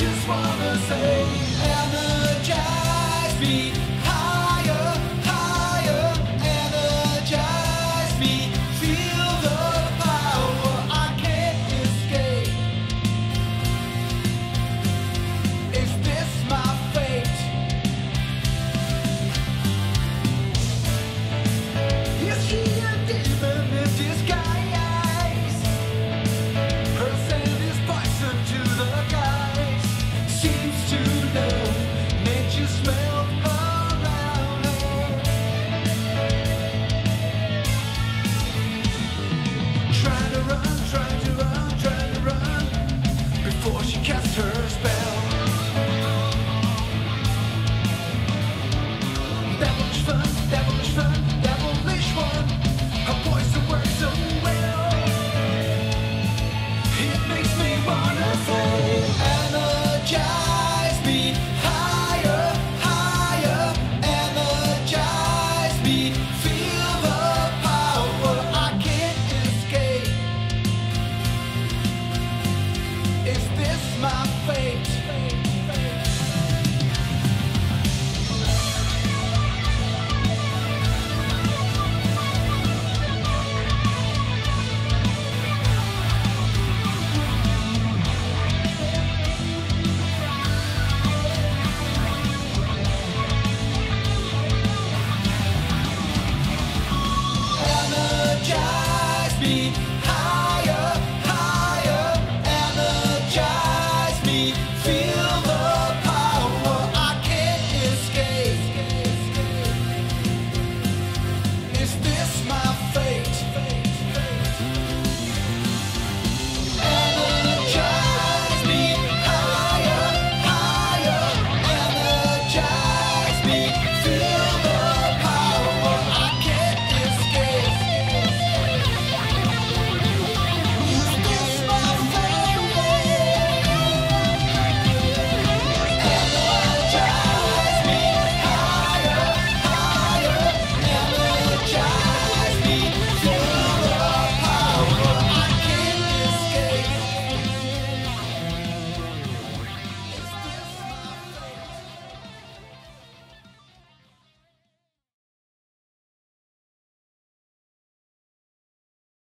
just wanna say. You.